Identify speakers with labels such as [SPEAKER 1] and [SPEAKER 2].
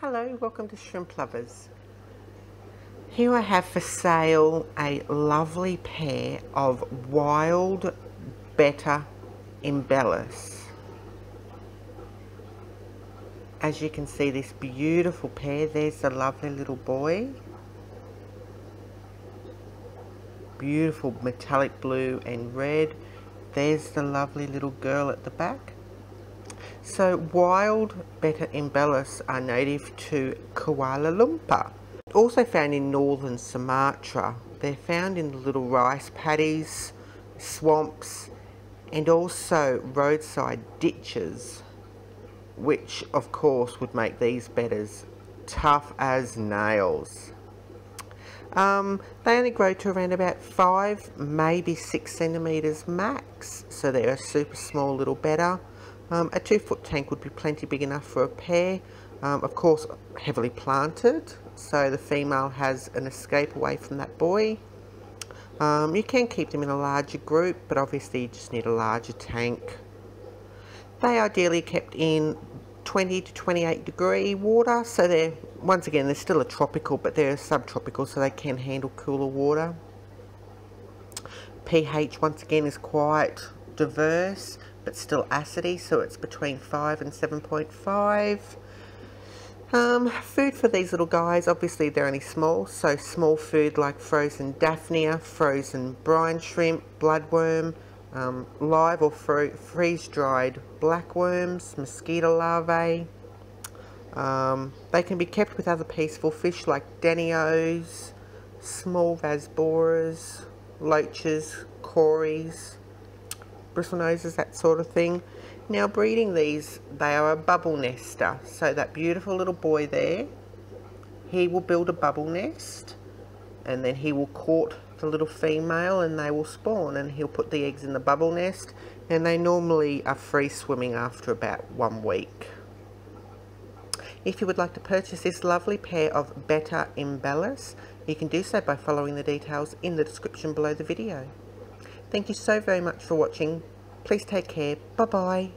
[SPEAKER 1] Hello, welcome to Shrimplovers. Here I have for sale a lovely pair of wild betta imbellis. As you can see this beautiful pair, there's the lovely little boy. Beautiful metallic blue and red. There's the lovely little girl at the back. So wild betta imbellis are native to Kuala Lumpur. Also found in northern Sumatra. They're found in the little rice paddies, swamps and also roadside ditches which of course would make these bettas tough as nails. Um, they only grow to around about 5, maybe 6 centimetres max, so they're a super small little betta. Um, a two foot tank would be plenty big enough for a pair. Um, of course, heavily planted, so the female has an escape away from that boy. Um, you can keep them in a larger group, but obviously you just need a larger tank. They are ideally kept in 20 to 28 degree water, so they're, once again, they're still a tropical, but they're subtropical, so they can handle cooler water. pH, once again, is quite diverse but still acidy so it's between 5 and 7.5 um, food for these little guys obviously they're only small so small food like frozen daphnia frozen brine shrimp bloodworm um, live or freeze dried blackworms mosquito larvae. Um, they can be kept with other peaceful fish like danios small rasboras loaches cories bristlenoses, that sort of thing. Now breeding these, they are a bubble nester. So that beautiful little boy there, he will build a bubble nest and then he will court the little female and they will spawn and he'll put the eggs in the bubble nest and they normally are free swimming after about one week. If you would like to purchase this lovely pair of Betta Imbellis, you can do so by following the details in the description below the video. Thank you so very much for watching. Please take care. Bye bye.